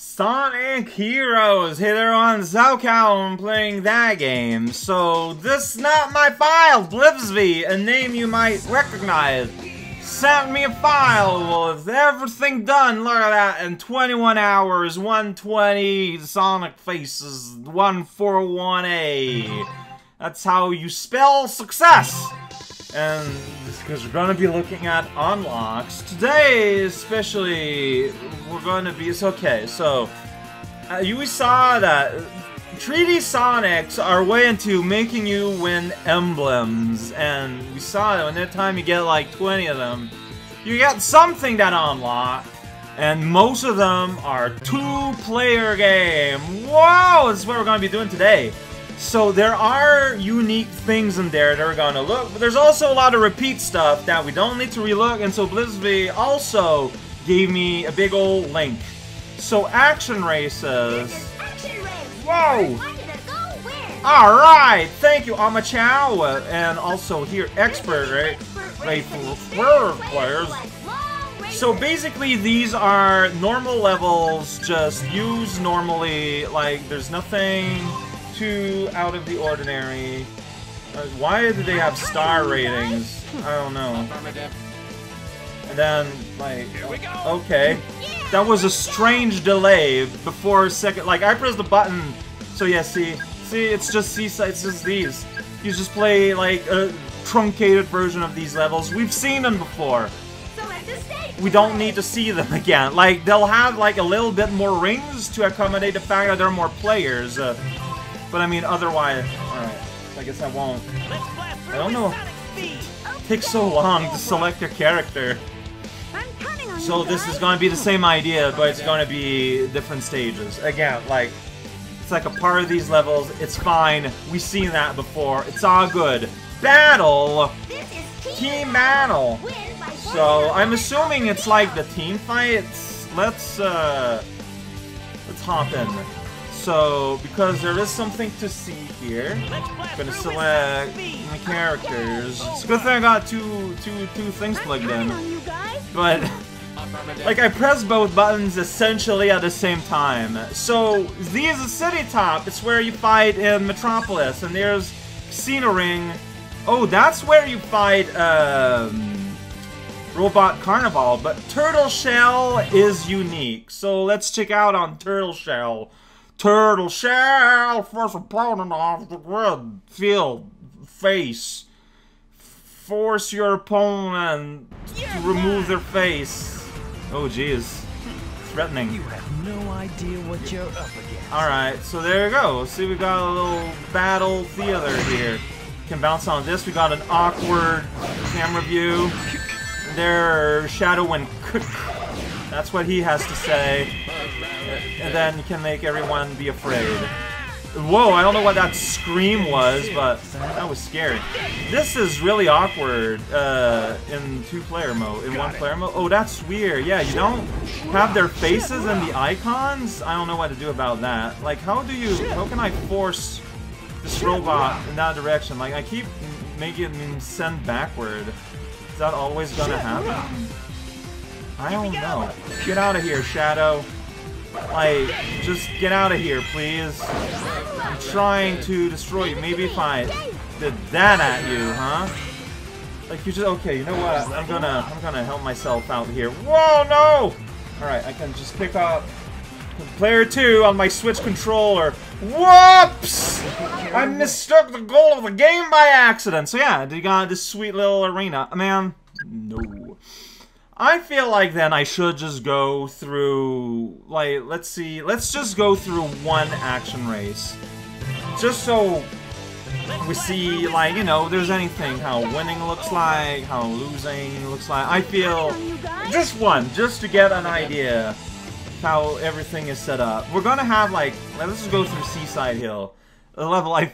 Sonic Heroes! Hey there on raocow, I'm playing that game. So, this is not my file, Blipsby, a name you might recognize. Sent me a file with everything done, look at that, in 21 hours, 120 Sonic Faces, 141A. That's how you spell success! and because we're going to be looking at unlocks today especially we're going to be it's okay so uh, you saw that 3D Sonics are way into making you win emblems and we saw that when that time you get like 20 of them you get something that unlock and most of them are two player game. Wow this is what we're to be doing today. So there are unique things in there that are gonna look, but there's also a lot of repeat stuff that we don't need to relook, and so Blipsby also gave me a big old link. So action races. Action race. Whoa! Alright, thank you, Amachow, and also here, expert, right? Right, for players. So basically, these are normal levels, just used normally, like, there's nothing too out of the ordinary. Uh, why do they have star ratings? I don't know. And then, like, okay. That was a strange delay before second, like, I pressed the button, so yeah, see, see, it's just, see, it's just these. You just play, like, a truncated version of these levels. We've seen them before. We don't need to see them again. Like, they'll have, like, a little bit more rings to accommodate the fact that there are more players. Uh, but I mean, otherwise, alright. I guess I won't. I don't know. It takes so long to select your character. So this is going to be the same idea, but it's going to be different stages. Again, like, it's like a part of these levels. It's fine. We've seen that before. It's all good. Battle! Team battle! So, I'm assuming it's like the team fights. Let's, uh... Let's hop in. So, because there is something to see here, I'm gonna select my characters. It's a good thing I got two, two, two things plugged in. But, like, I press both buttons essentially at the same time. So, Z is a City Top. It's where you fight in Metropolis, and there's Casino Ring. Oh, that's where you fight, um, Robot Carnival, but Turtle Shell is unique. So let's check out on Turtle Shell. Turtle shell, first opponent off the grid. Field, face. Force your opponent to remove their face. Oh, jeez. Threatening. You have no idea what you're up against. Alright, so there you go. See, we got a little battle theater here. Can bounce on this. We got an awkward camera view. There, Shadow and That's what he has to say and then can make everyone be afraid. Whoa, I don't know what that scream was, but that was scary. This is really awkward uh, in two-player mode, in one-player mode. Oh, that's weird. Yeah, you don't have their faces and the icons? I don't know what to do about that. Like, how do you, how can I force this robot in that direction? Like, I keep making him send backward. Is that always gonna happen? I don't know. Get out of here, Shadow. Like, just get out of here, please. I'm trying to destroy you. Maybe if I did that at you, huh? Like you just okay, you know what? I'm gonna I'm gonna help myself out here. Whoa no! Alright, I can just pick up player two on my Switch controller. Whoops! I mistook the goal of the game by accident. So yeah, you got this sweet little arena. Man, no. I feel like then I should just go through, like, let's see, let's just go through one action race. Just so we see, like, you know, there's anything, how winning looks like, how losing looks like. I feel, just one, just to get an idea how everything is set up. We're gonna have, like, let's just go through Seaside Hill, a level I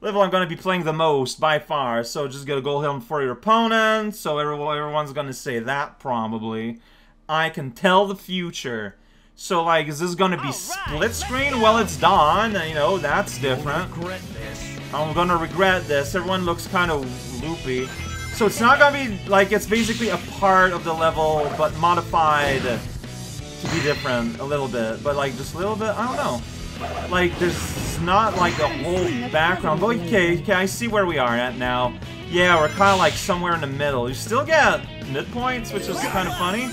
level I'm going to be playing the most by far. So just get a gold helmet for your opponent. So everyone, everyone's going to say that probably. I can tell the future. So like, is this going to be split screen? Well, it's done. You know, that's different. I'm going to regret this. Everyone looks kind of loopy. So it's not going to be like, it's basically a part of the level, but modified to be different a little bit, but like just a little bit, I don't know. Like there's not like a whole background, but okay, okay, I see where we are at now. Yeah, we're kind of like somewhere in the middle. You still get midpoints, which is kind of funny.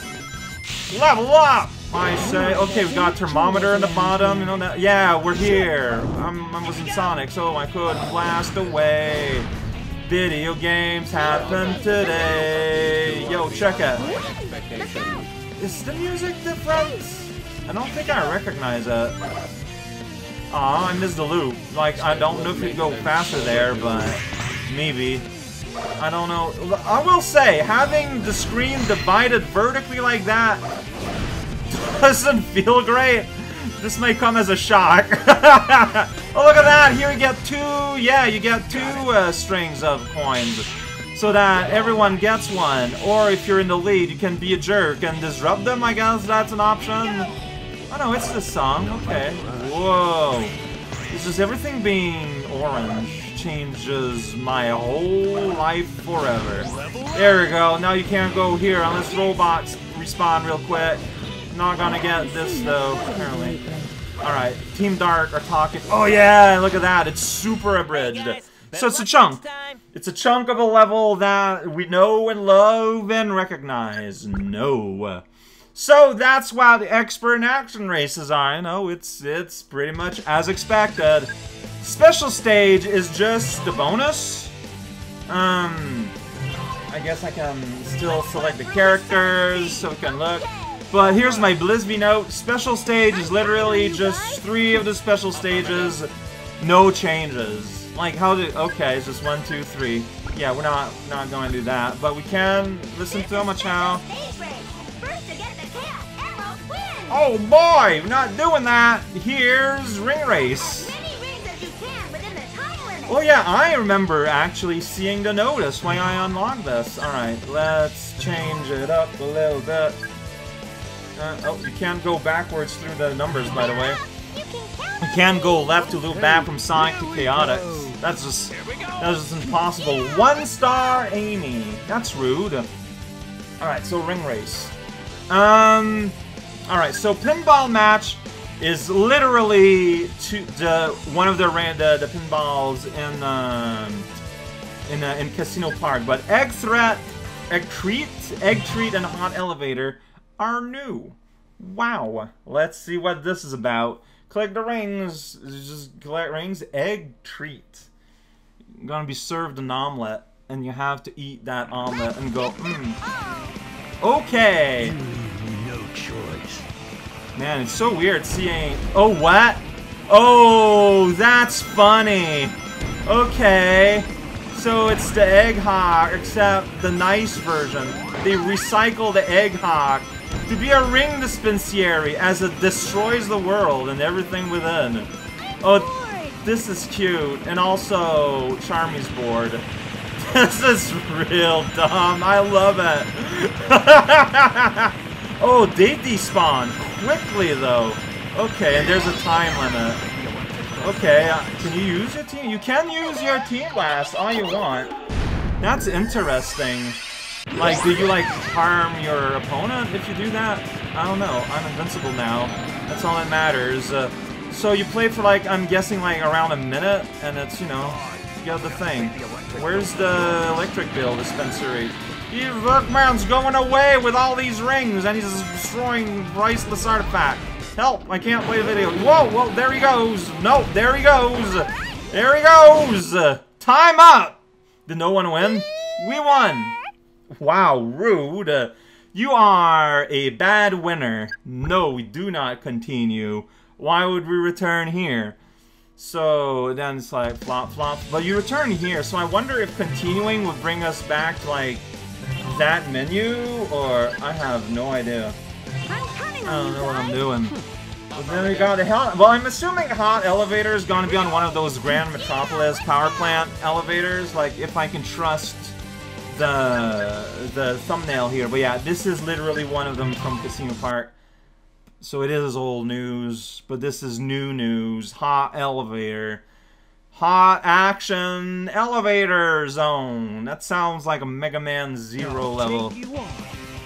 Level up! I say, okay, we got thermometer in the bottom, you know that. Yeah, we're here. I'm, I was in Sonic, so I could blast away. Video games happen today. Yo, check it. Is the music different? I don't think I recognize it. Aw, I missed the loop. Like, I don't know if you go faster there, but maybe. I don't know. I will say, having the screen divided vertically like that doesn't feel great. This may come as a shock. oh, look at that! Here you get two, yeah, you get two uh, strings of coins. So that everyone gets one. Or if you're in the lead, you can be a jerk and disrupt them, I guess that's an option. Oh no, it's the song, okay. Whoa. It's just everything being orange changes my whole life forever. There we go. Now you can't go here unless robots respawn real quick. Not gonna get this though, apparently. Alright, Team Dark are talking. Oh yeah, look at that. It's super abridged. So it's a chunk. It's a chunk of a level that we know and love and recognize. No. So that's why the expert in action races are. You know, it's it's pretty much as expected. Special stage is just a bonus. Um, I guess I can still select the characters so we can look. But here's my Blissby note. Special stage is literally just three of the special stages. No changes. Like how did okay, it's just one, two, three. Yeah, we're not not going to do that. But we can listen to them now. Oh boy, we're not doing that. Here's Ring Race. Oh yeah, I remember actually seeing the notice when I unlocked this. Alright, let's change it up a little bit. Uh, oh, you can't go backwards through the numbers, by the way. You can go left to loop back from Sonic to Chaotix. That's just, that's just impossible. One star Amy. That's rude. Alright, so ring race. Um, alright, so pinball match is literally to the one of the the, the pinballs in um, in uh, in Casino Park. But Egg Threat, Egg Treat, Egg Treat, and Hot Elevator are new. Wow. Let's see what this is about. Click the rings. Just collect rings. Egg Treat. You're gonna be served an omelet, and you have to eat that omelet and go, hmm. Okay. Choice. Man, it's so weird seeing... Oh, what? Oh, that's funny. Okay. So it's the Egg Hawk, except the nice version. They recycle the Egg Hawk to be a ring dispensary as it destroys the world and everything within. Oh, this is cute. And also, Charmy's board. This is real dumb. I love it. Oh, they despawn quickly, though. Okay, and there's a time limit. Okay, uh, can you use your team? You can use your team blast all you want. That's interesting. Like, do you, like, harm your opponent if you do that? I don't know. I'm invincible now. That's all that matters. Uh, so you play for, like, I'm guessing, like, around a minute, and it's, you know, you got the thing. Where's the electric bill dispensary? Look, man's going away with all these rings, and he's destroying priceless artifact. Help, I can't play the video. Whoa, whoa, there he goes. No, there he goes. There he goes. Time up. Did no one win? We won. Wow, rude. You are a bad winner. No, we do not continue. Why would we return here? So then it's like flop flop. But you return here, so I wonder if continuing would bring us back to like that menu, or I have no idea. I don't know what I'm doing. But then we got the hot. Well, I'm assuming hot elevator is going to be on one of those Grand Metropolis power plant elevators. Like, if I can trust the the thumbnail here. But yeah, this is literally one of them from Casino Park. So it is old news, but this is new news. Hot elevator. Hot action elevator zone. That sounds like a Mega Man Zero level. Take you on.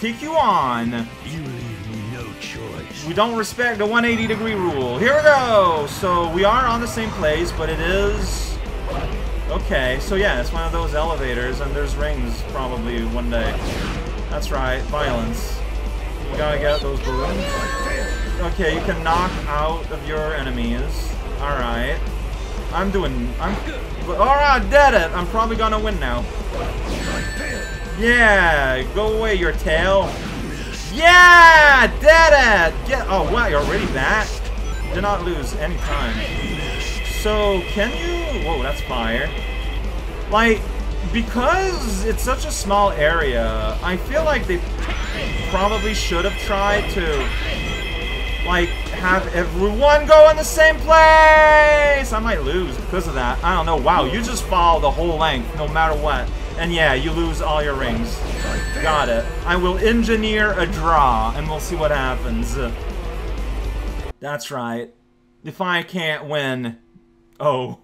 Take you on. You leave me no choice. We don't respect the 180 degree rule. Here we go! So we are on the same place, but it is... Okay, so yeah, it's one of those elevators, and there's rings probably one day. That's right, violence. You gotta get those balloons. Okay, you can knock out of your enemies. Alright. I'm doing... I'm... Good. Alright, did it! I'm probably gonna win now. Yeah! Go away, your tail! Yeah! Did it! Get... Oh, wow, you're already back? Did not lose any time. So, can you... Whoa, that's fire. Like, because it's such a small area, I feel like they probably should have tried to like, have everyone go in the same place! I might lose because of that. I don't know. Wow, you just follow the whole length, no matter what. And yeah, you lose all your rings. Got it. I will engineer a draw, and we'll see what happens. That's right. If I can't win... Oh.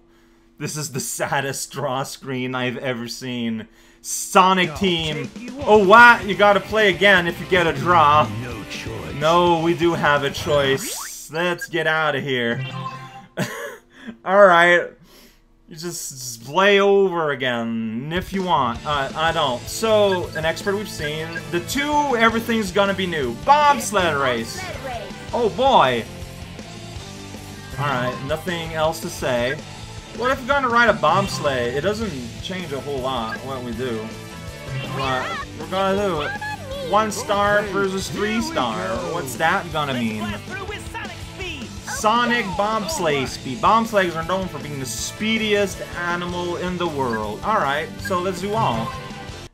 This is the saddest draw screen I've ever seen. Sonic Team. Oh, what? You gotta play again if you get a draw. No choice. No, we do have a choice. Let's get out of here. Alright. You just, just play over again, if you want. Uh, I don't. So, an expert we've seen. The two, everything's gonna be new. Bobsled race. Oh boy. Alright, nothing else to say. What if we're gonna ride a bobsleigh? It doesn't change a whole lot what we do. But we're gonna do it. One star versus three star. What's that gonna mean? Sonic bobsleigh speed. Bobsleighs are known for being the speediest animal in the world. Alright, so let's do all.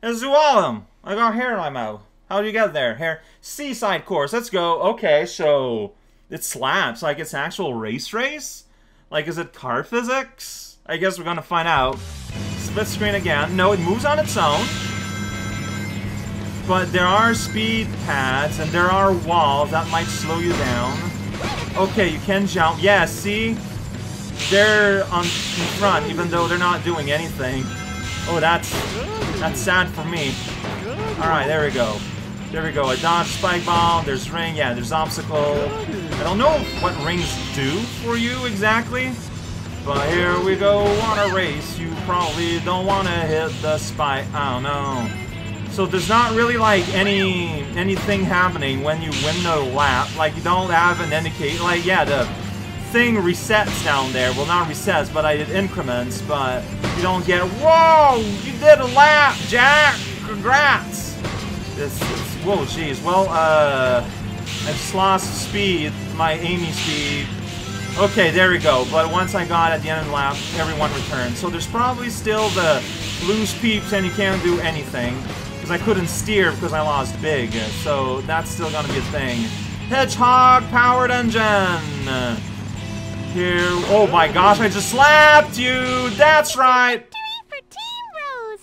Let's do all of them. I got hair in my mouth. How do you get there? Hair. Seaside course. Let's go. Okay, so it slaps. Like it's actual race race? Like is it car physics? I guess we're gonna find out. Split screen again. No, it moves on its own. But there are speed pads and there are walls that might slow you down. Okay, you can jump. Yeah, see? They're on in front, even though they're not doing anything. Oh, that's that's sad for me. Alright, there we go. There we go. A dodge spike bomb, there's ring, yeah, there's obstacle. I don't know what rings do for you exactly. But here we go on a race. You probably don't want to hit the spike. I don't know. So there's not really like any anything happening when you win the lap. Like you don't have an indicator. Like yeah, the thing resets down there. Well, not resets, but I did increments. But you don't get. Whoa! You did a lap, Jack. Congrats. This. whoa, jeez. Well, uh, I just lost speed. My Amy speed. Okay, there we go. But once I got at the end of the lap, everyone returned. So there's probably still the loose peeps, and you can't do anything. Because I couldn't steer because I lost big, so that's still gonna be a thing. Hedgehog powered engine! Here, oh my gosh, I just slapped you! That's right!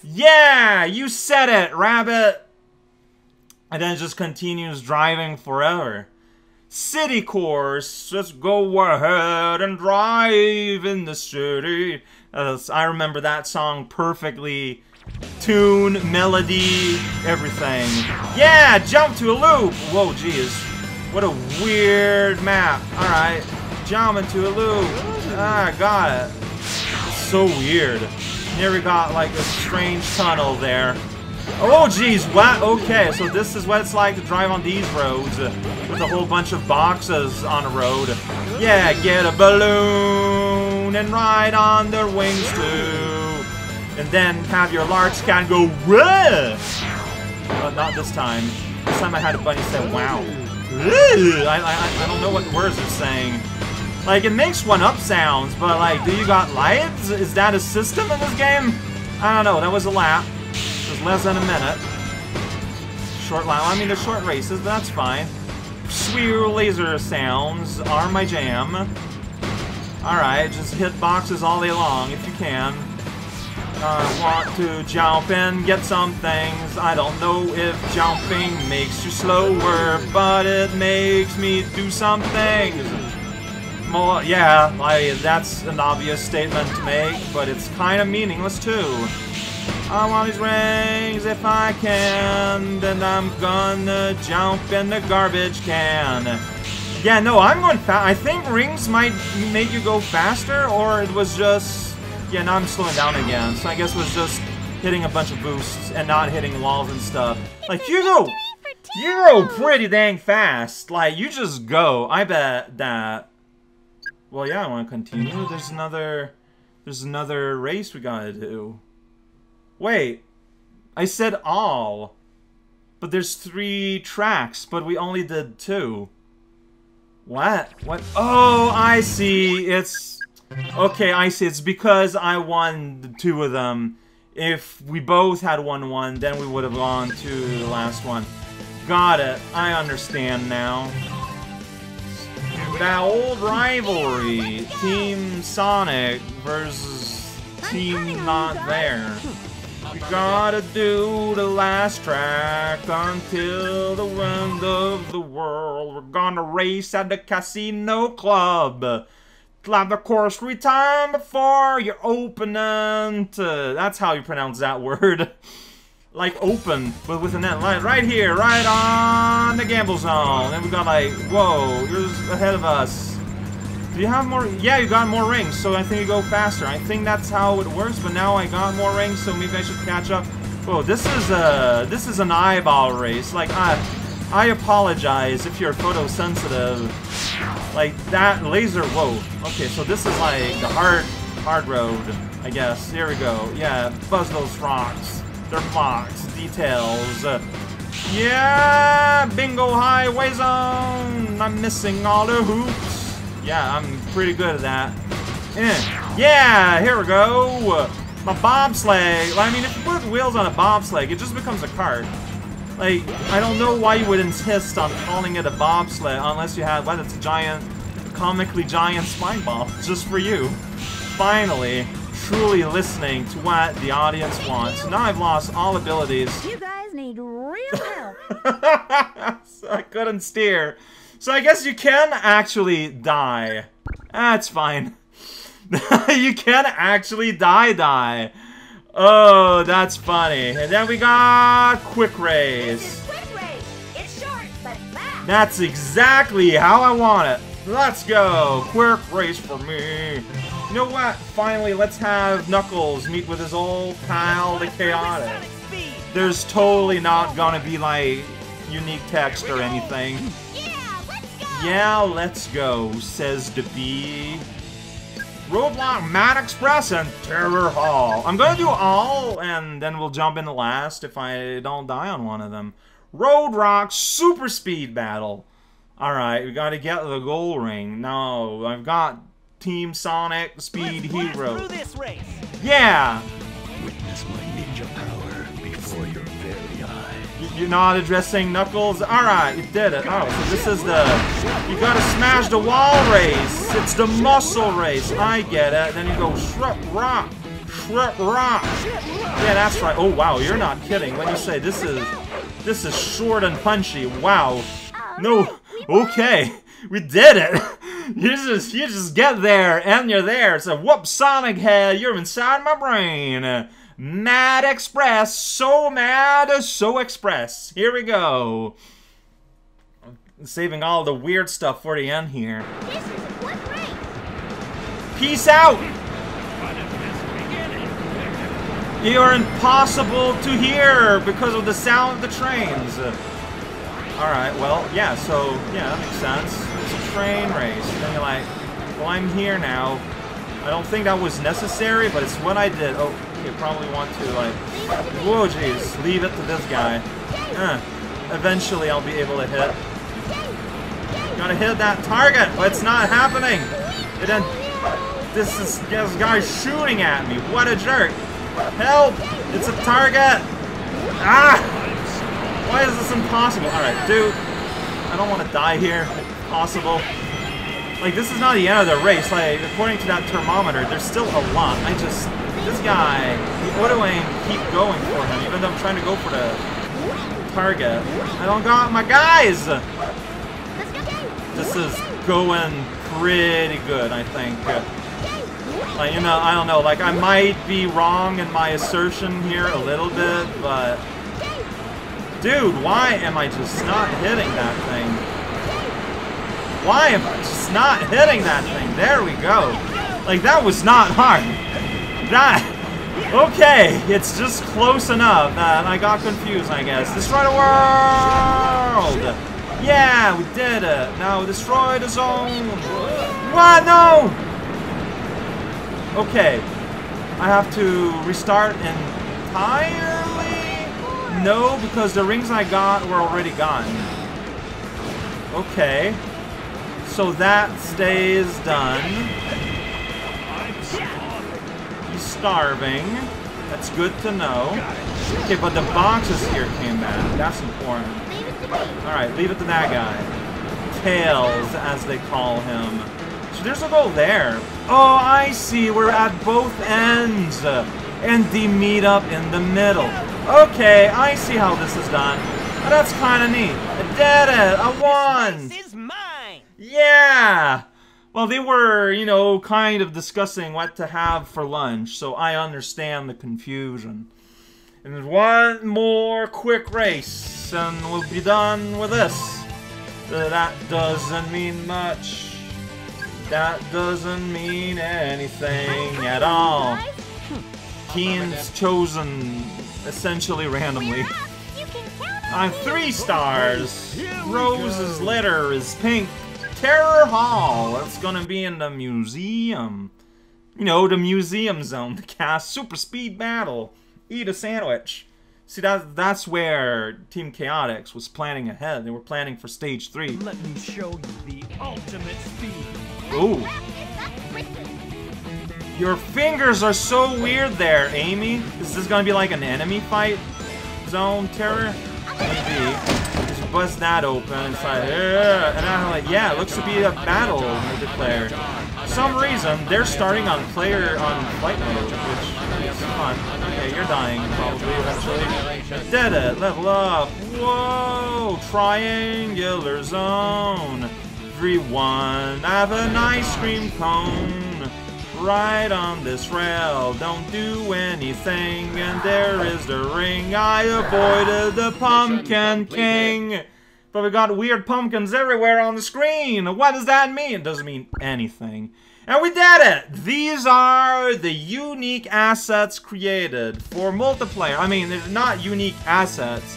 Yeah, you said it, rabbit! And then it just continues driving forever. City course, let's go ahead and drive in the city. Uh, I remember that song perfectly tune, melody, everything. Yeah, jump to a loop! Whoa, jeez. What a weird map. Alright, jump into a loop. Ah, got it. So weird. Here we got like a strange tunnel there. Oh, jeez, what? Okay, so this is what it's like to drive on these roads with a whole bunch of boxes on a road. Yeah, get a balloon and ride on their wings too and then have your large scan go Ruh! But not this time. This time I had a bunny say wow. I, I, I don't know what the words are saying. Like, it makes one-up sounds, but like, do you got lights? Is that a system in this game? I don't know, that was a lap. It was less than a minute. Short lap, I mean, they're short races, but that's fine. Sweet laser sounds are my jam. Alright, just hit boxes all day long if you can. I want to jump and get some things. I don't know if jumping makes you slower, but it makes me do some things. More, yeah, I, that's an obvious statement to make, but it's kind of meaningless too. I want these rings if I can, then I'm gonna jump in the garbage can. Yeah, no, I'm going fast. I think rings might make you go faster, or it was just... Yeah, now I'm slowing down again. So I guess it was just hitting a bunch of boosts and not hitting walls and stuff. Like, you go... You go pretty dang fast. Like, you just go. I bet that... Well, yeah, I want to continue. There's another... There's another race we gotta do. Wait. I said all. But there's three tracks, but we only did two. What? What? Oh, I see. It's... Okay, I see. It's because I won two of them. If we both had won one, then we would have gone to the last one. Got it. I understand now. That old rivalry. Team Sonic versus Team Not There. We gotta do the last track until the end of the world. We're gonna race at the Casino Club. Clap the course three times before your opponent. Uh, that's how you pronounce that word. like open, but with an N. Right, right here, right on the gamble zone. And we got like, whoa, you're ahead of us. Do you have more? Yeah, you got more rings, so I think you go faster. I think that's how it works, but now I got more rings, so maybe I should catch up. Whoa, this is a this is an eyeball race. Like I, I apologize if you're photosensitive. Like that laser. Whoa. Okay, so this is like the hard hard road, I guess. Here we go. Yeah, buzz those rocks. They're blocks, details. Yeah, bingo highway zone. I'm missing all the hoops. Yeah, I'm pretty good at that. Eh. Yeah, here we go. My bobsleigh. I mean, if you put wheels on a bobsleigh, it just becomes a cart. Like, I don't know why you would insist on calling it a bobsled unless you had, what, it's a giant, comically giant spine ball just for you. Finally, truly listening to what the audience wants. Now I've lost all abilities. You guys need real help. I couldn't steer. So I guess you can actually die. That's fine. you can actually die die. Oh, that's funny. And then we got Quick Race. Quick race. It's short, but fast. That's exactly how I want it. Let's go. Quick Race for me. You know what? Finally, let's have Knuckles meet with his old pal, the Chaotic. There's totally not gonna be, like, unique text or anything. Yeah, let's go. Yeah, let's go, says the bee. Roadblock, Mad Express, and Terror Hall. I'm gonna do all, and then we'll jump in the last if I don't die on one of them. Road Rock Super Speed Battle. Alright, we gotta get the goal ring. No, I've got Team Sonic Speed Let's blast Hero. through this race. Yeah! Witness my ninja power before your very eyes. Y- You're not addressing Knuckles? Alright, you did it. Oh, so this is the... You gotta smash the wall race. It's the muscle race. I get it. Then you go shrub rock. Shrub rock. Yeah, that's right. Oh, wow, you're not kidding. When you say this is... This is short and punchy. Wow. No. Okay. We did it. You just you just get there and you're there. So whoop Sonic head, you're inside my brain. Mad Express, so mad, so express. Here we go. Saving all the weird stuff for the end here. This is a quick race. Peace out. You're impossible to hear because of the sound of the trains. Alright, well, yeah, so, yeah, that makes sense. It's a train race. And then you're like, well, I'm here now. I don't think that was necessary, but it's what I did. Oh, you probably want to, like, whoa, jeez, leave it to this guy. Eventually I'll be able to hit. Gotta hit that target, but it's not happening. It then, this is, this guy's shooting at me. What a jerk. Help! It's a target! Ah! Why is this impossible? Alright, dude. I don't want to die here. Possible. Like, this is not the end of the race. Like, according to that thermometer, there's still a lot. I just... This guy, the auto aim keep going for him, even though I'm trying to go for the target. I don't got my guys! This is going pretty good, I think. Like, you know, I don't know, like, I might be wrong in my assertion here a little bit, but... Dude, why am I just not hitting that thing? Why am I just not hitting that thing? There we go. Like, that was not hard. That... Okay, it's just close enough that I got confused, I guess. Destroy the world! Yeah, we did it. Now destroy the zone. What? No! Okay. I have to restart entirely? No, because the rings I got were already gone. Okay. So that stays done. He's starving. That's good to know. Okay, but the boxes here came back. That's important. Leave it to me. Alright, leave it to that guy. Tails, as they call him. So there's a goal there. Oh, I see. We're at both ends. And the meet up in the middle. Okay, I see how this is done. That's kind of neat. I did it. I won. This is mine. Yeah! Well, they were, you know, kind of discussing what to have for lunch, so I understand the confusion. And there's one more quick race, and we'll be done with this. That doesn't mean much. That doesn't mean anything at all. Guys, Teams chosen essentially randomly. we're up. You can count on I'm three stars. Rose's letter is pink. Terror Hall. That's gonna be in the museum. You know, the museum zone. The cast super speed battle. Eat a sandwich. See, that that's where Team Chaotix was planning ahead. They were planning for stage three. Let me show you the ultimate speed. Ooh. Wrap this up quickly. Your fingers are so weird there, Amy. Is this gonna be like an enemy fight zone terror? Maybe. Bust that open. It's like, and I'm like, yeah, it looks to be a battle multiplayer. For some reason, they're starting on player on flight mode, which is fun. Okay, you're dying probably eventually. Did it. Level up. Whoa! Triangular zone. Everyone, have an ice cream cone right on this rail. Don't do anything, and there is the ring. I avoided the Pumpkin King. But we got weird pumpkins everywhere on the screen. What does that mean? It doesn't mean anything. And we did it! These are the unique assets created for multiplayer. I mean, they're not unique assets,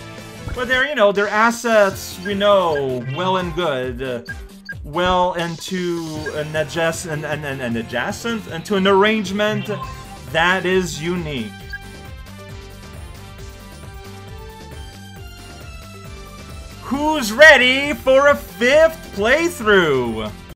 but they're, you know, they're assets we know well and good. Well into an adjacent, an, an, an adjacent, into an arrangement that is unique. Who's ready for a fifth playthrough?